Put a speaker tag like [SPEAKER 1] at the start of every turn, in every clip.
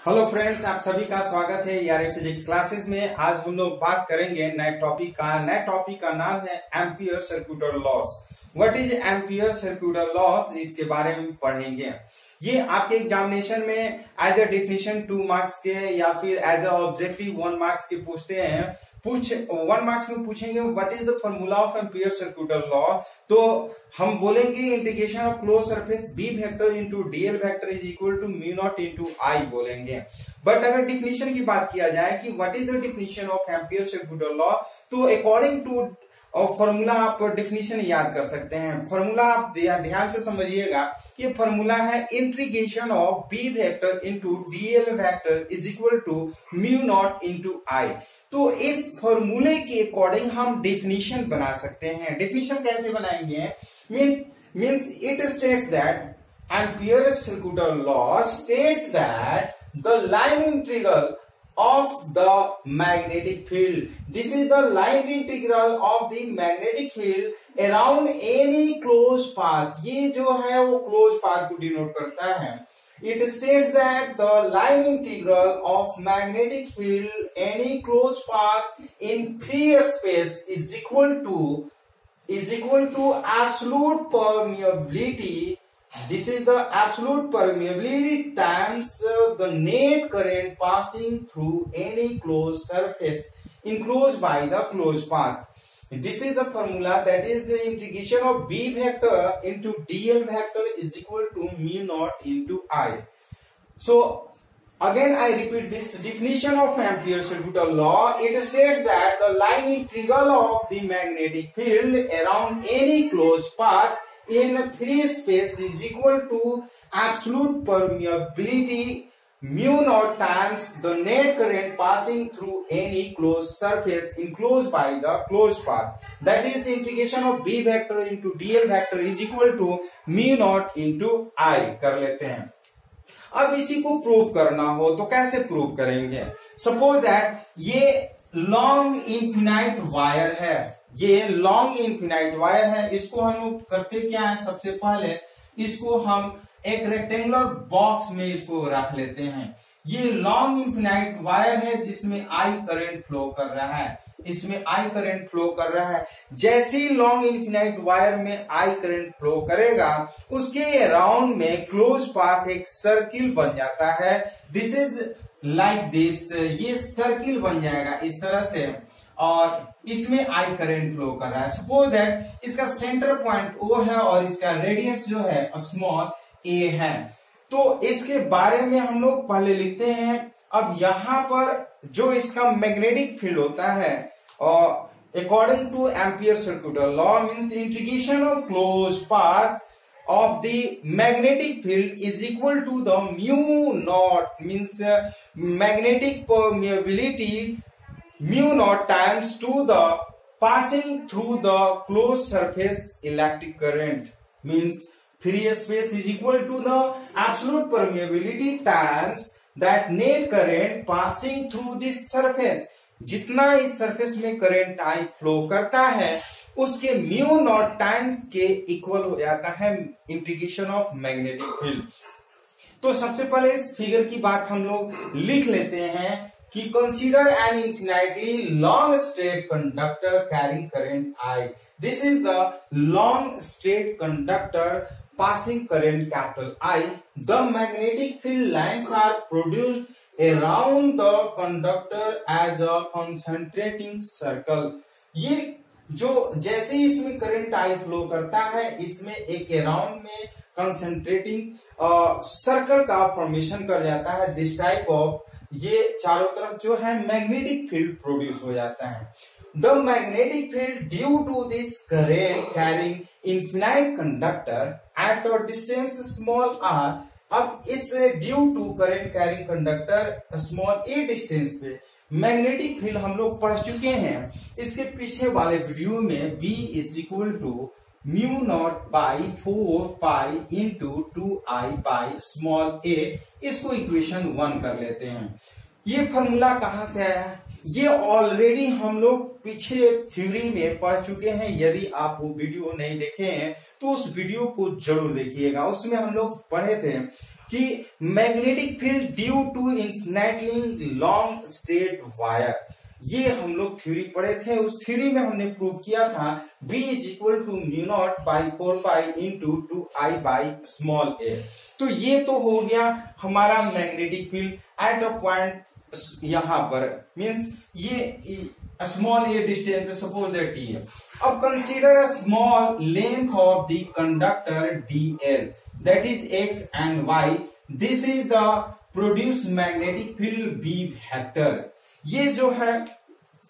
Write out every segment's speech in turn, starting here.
[SPEAKER 1] Hello friends आप सभी का स्वागत है यार फिजिक्स क्लासेस में। आज हम लोग बात करेंगे नए टॉपिक का। नए टॉपिक का नाम है ampere circuital law what is ampere circuital law इसके बारे में पढ़ेंगे। ये आपके एग्जामिनेशन में as a definition two marks के या फिर as a objective one marks के पूछते हैं। पूछ वन मार्क्स में पूछेंगे what is the formula of ampere circuital law तो हम बोलेंगे integration of close surface B vector into DL vector is equal to mu naught into I बोलेंगे। बट अगर डिफिनेशन की बात किया जाए कि what is the definition of ampere circuital law तो अकॉर्डिंग टू और फॉर्मूला आप डेफिनेशन याद कर सकते हैं। फॉर्मूला आप ध्यान से समझिएगा कि फॉर्मूला है integration of B vector into dl vector is equal to mu naught into I तो इस फॉर्मूले के अकॉर्डिंग हम डेफिनेशन बना सकते हैं। डेफिनेशन कैसे बनाएँगे? Means it states that Ampere circular law states that the line integral of the magnetic field. This is the line integral of the magnetic field around any closed path. ये जो है वो closed path को denote करता है it states that the line integral of magnetic field any closed path in free space is equal to is equal to absolute permeability this is the absolute permeability times uh, the net current passing through any closed surface enclosed by the closed path this is the formula that is the integration of B vector into dl vector is equal to mu naught into I. So again I repeat this definition of Ampere's circuital law. It states that the line integral of the magnetic field around any closed path in free space is equal to absolute permeability mu naught times the net current passing through any close surface enclose by the close path that is integration of B vector into d l vector is equal to mu naught into I कर लेते हैं अब इसी को prove करना हो तो कैसे प्रूव करेंगे? सपोज़ दैट ये लॉन्ग इंफिनाइट वायर है। ये लॉन्ग इंफिनाइट वायर है। इसको हम लोग करते क्या है? सबसे पहले इसको हम एक रेक्टेंगुलर बॉक्स में इसको रख लेते हैं। ये लॉन्ग इंफिनाइट वायर है जिसमें आई करंट फ्लो कर रहा है। इसमें आई करंट फ्लो कर रहा है। जैसे ही लॉन्ग इंफिनाइट वायर में आई करंट फ्लो करेगा, उसके राउंड में क्लोज पाथ एक सर्किल बन जाता है। दिस इज़ लाइक दिस ये सर्किल बन जाएगा। इस तरह से और इसमें आई करंट फ्लो कर रहा है। सपोज़ दैट इसका सेंटर पॉइंट ओ है और इसका रेडियस जो है स्मॉल ए है। तो इसके बारे में हम लोग पहले लिखते हैं। अब यहाँ पर जो इसका मैग्नेटिक फ़ील्ड होता है, और according to Ampere circular law means integration of close path of the magnetic field is equal to the mu naught means magnetic permeability mu naught times to the passing through the close surface electric current means free space is equal to the absolute permeability times that net current passing through this surface. जितना इस surface में current I flow करता है, उसके mu naught times के equal हो जाता है इंटीग्रेशन ऑफ़ मैग्नेटिक फ़ील्ड तो सबसे पहले इस फिगर की बात हम लोग लिख लेते हैं। कि consider an infinitely long straight conductor carrying current I this is the long straight conductor passing current capital I, the magnetic field lines are produced around the conductor as a concentrating circle. ये जो जैसे ही इसमें current I flow करता है इसमें एक around में concentrating circle का फॉर्मेशन कर जाता है दिस टाइप ऑफ़ ये चारों तरफ़ जो है मैग्नेटिक फ़ील्ड प्रोड्यूस हो जाता है। The magnetic field due to this current carrying infinite conductor at a distance small r अब इस due to current carrying conductor small a distance पे मैग्नेटिक फ़ील्ड हम लोग पढ़ चुके हैं। इसके पीछे वाले वीडियो में B is equal to mu naught by four pi into two I by small a इसको इक्वेशन वन कर लेते हैं। ये फॉर्मूला कहाँ से आया? ये ऑलरेडी हम लोग पीछे थ्योरी में पढ़ चुके हैं। यदि आप वो वीडियो नहीं देखे हैं तो उस वीडियो को ज़रूर देखिएगा। उसमें हम लोग पढ़े थे कि magnetic field due to infinitely long straight wire ये हम लोग थ्योरी पढ़े थे, उस थ्योरी में हमने प्रूव किया था B is equal to mu naught by four pi into two two I by small a तो ये तो हो गया हमारा magnetic field at a point यहाँ पर। मीन्स ये स्मॉल ए डिस्टेंस पे सपोज़ दैट है। अब consider a small length of the conductor d l that is X and Y this is the produce magnetic field B vector ये जो है,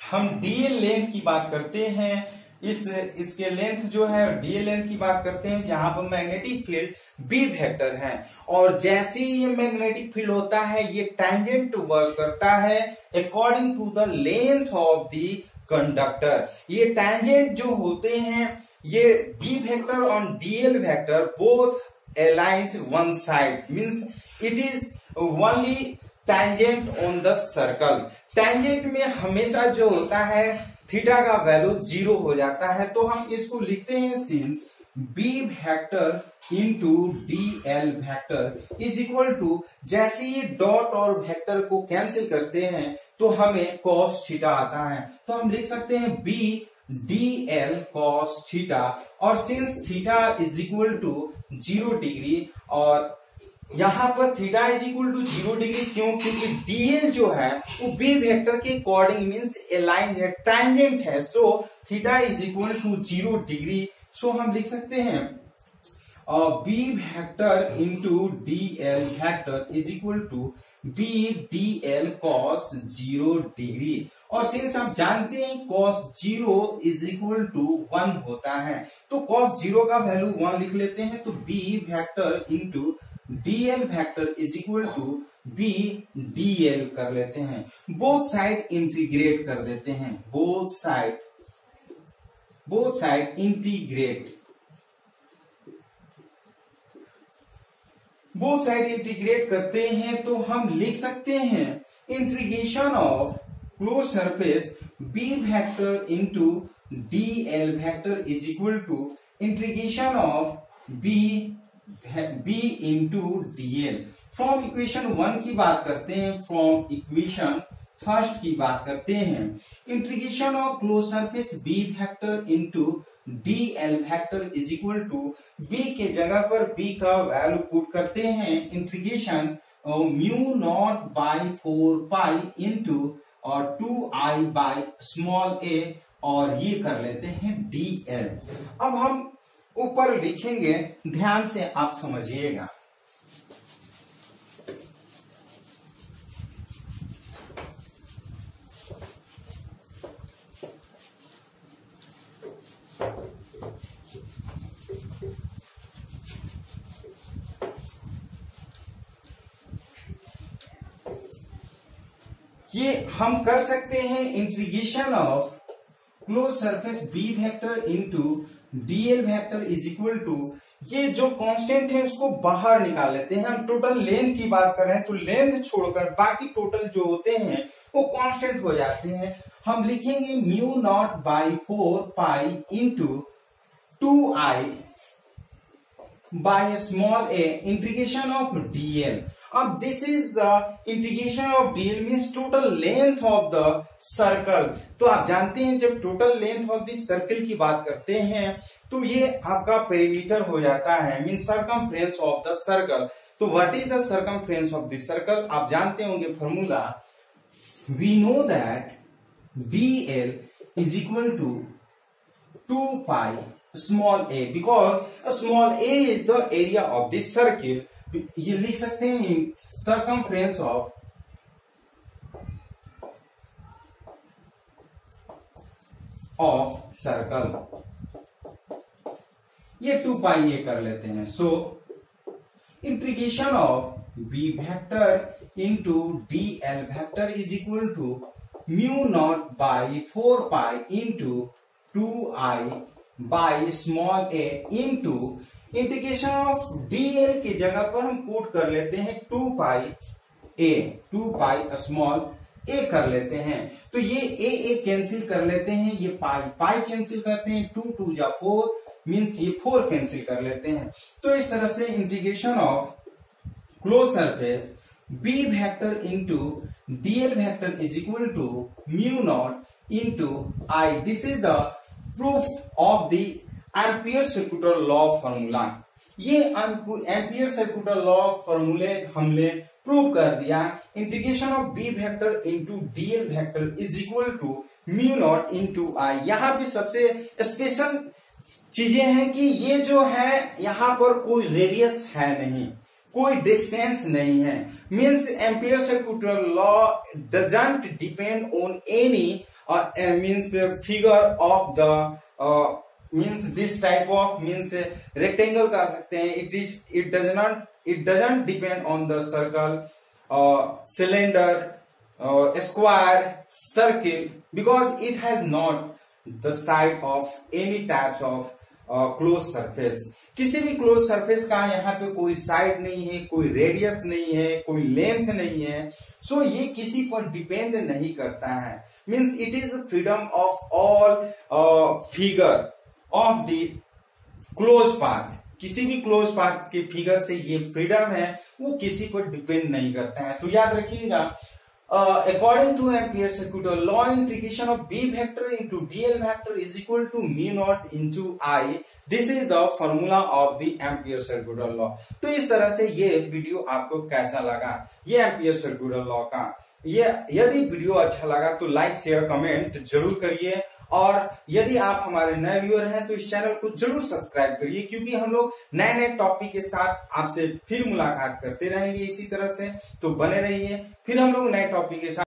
[SPEAKER 1] हम डीएल लेंथ की बात करते हैं। इस, इसके लेंथ जो है डीएल लेंथ की बात करते हैं, जहाँ पर मैग्नेटिक फ़ील्ड बी वेक्टर है। और जैसे ही ये मैग्नेटिक फ़ील्ड होता है, ये टेंजेंट वर्क करता है according to the length of the conductor ये टेंजेंट जो होते हैं, ये B vector on dl vector both aligns one side means it is only tangent on the circle tangent में हमेशा जो होता है थीटा का वैल्यू ज़ीरो हो जाता है तो हम इसको लिखते हैं since B vector into d l vector is equal to जैसे ये डॉट और वेक्टर को कैंसिल करते हैं तो हमें कॉस थीटा आता है। तो हम लिख सकते हैं B d l cos theta और since theta is equal to zero degree और यहाँ पर theta is equal to zero degree क्यों? क्योंकि डीएल जो है, वो बी वेक्टर के अकॉर्डिंग मीन्स एलाइन है टेंजेंट है। So theta is equal to zero degree so हम लिख सकते हैं B vector into d l vector is equal to B d l cos zero degree और सिंस आप जानते हैं cos zero is equal to one होता है। तो कॉस ज़ीरो का वैल्यू वन लिख लेते हैं तो B vector into dl factor is equal to B dl कर लेते हैं। बोथ साइड इंटीग्रेट कर देते हैं। Both side both side integrate both side integrate करते हैं तो हम लिख सकते हैं integration of close surface B factor into d l factor is equal to integration of B B into dl from equation one की बात करते हैं फ्रॉम इक्वेशन फ़र्स्ट की बात करते हैं। Integration of close surface B factor into d l factor is equal to B के जगह पर बी का वैल्यू पुट करते हैं। Integration mu naught by four pi into और two I by small a और ये कर लेते हैं डी एल अब हम ऊपर लिखेंगे, ध्यान से आप समझिएगा। ये हम कर सकते हैं integration of close surface B vector into dl vector is equal to ये जो कांस्टेंट है, उसको बाहर निकाल लेते हैं। हम टोटल लेंथ की बात कर रहे हैं तो लेंथ छोड़कर बाकी टोटल जो होते हैं, वो कांस्टेंट हो जाते हैं। हम लिखेंगे mu naught by four pi into two I by small a integration of dl अब this is the integration of dl means total length of the circle तो आप जानते हैं, जब total length of this circle की बात करते हैं तो ये आपका पेरीमीटर हो जाता है mean circumference of the circle तो what is the circumference of this circle आप जानते होंगे formula we know that d l is equal to two pi small a because small a is the area of this circle ये लिख सकते हैं circumference of of circle ये two pi ये कर लेते हैं। So integration of B vector into d l vector is equal to mu naught by four pi into two I by small a into integration of dl की जगह पर हम put कर लेते हैं two pi a two pi small a कर लेते हैं। तो ये ए ए कैंसिल कर लेते हैं, ये पाई पाई कैंसिल करते हैं टू टू या फोर मीन्स ये फोर कैंसिल कर लेते हैं। तो इस तरह से integration of closed surface b vector into dl vector is equal to mu naught into I this is the proof of the ampere circular law formula ये एम्पियर सर्कुलर लॉ फॉर्मूले हमने प्रूव कर दिया। Integration of B vector into dl vector is equal to mu naught into I यहाँ पे सबसे special चीज़ें हैं कि ये जो है, यहाँ पर कोई रेडियस है नहीं, कोई डिस्टेंस नहीं है। Means Ampere circular law doesn't depend on any means figure of the means this type of means rectangle कह सकते हैं। It is it does not it doesn't depend on the circle cylinder square circle because it has not the side of any types of close surface किसी भी close surface का यहाँ पे कोई side नहीं है, कोई रेडियस नहीं है, कोई लेंथ नहीं है। सो so ये किसी पर डिपेंड नहीं करता है। Means it is freedom of all figure of the close path किसी भी क्लोज पाथ के फिगर से ये फ्रीडम है, वो किसी पर डिपेंड नहीं करता है। तो याद रखिएगा according to Ampere circular law integration of B vector into dl vector is equal to mu naught into I this is the formula of the Ampere circular law तो इस तरह से ये वीडियो आपको कैसा लगा? ये एम्पियर सर्कुलर लॉ का। ये, यदि वीडियो अच्छा लगा तो लाइक शेयर कमेंट ज़रूर करिए। और यदि आप हमारे नए व्यूअर हैं तो इस चैनल को ज़रूर सब्सक्राइब करिए, क्योंकि हम लोग नए नए टॉपिक के साथ आपसे फिर मुलाकात करते रहेंगे इसी तरह से। तो बने रहिए, फिर हम लोग नए टॉपिक के साथ